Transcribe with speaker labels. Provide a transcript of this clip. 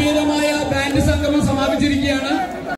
Speaker 1: be the.